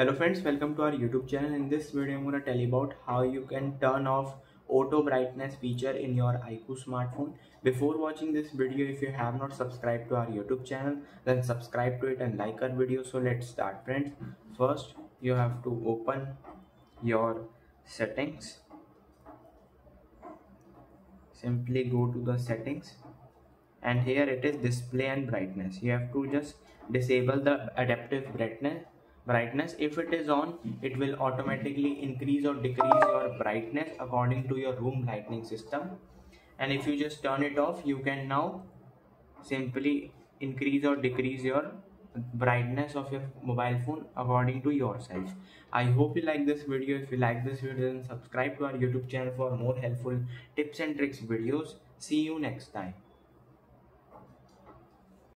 hello friends welcome to our youtube channel. In this video i'm going to tell you about how you can turn off auto brightness feature in your iQOO smartphone. Before watching this video if you have not subscribed to our youtube channel then subscribe to it and like our video. So let's start friends. First you have to open your settings. Simply go to the settings. And here it is display and brightness. You have to just disable the adaptive brightness brightness. If it is on it will automatically increase or decrease your brightness according to your room lighting system. And if you just turn it off you can now simply increase or decrease your brightness of your mobile phone according to yourself. I hope you like this video. If you like this video then subscribe to our youtube channel for more helpful tips and tricks videos. See you next time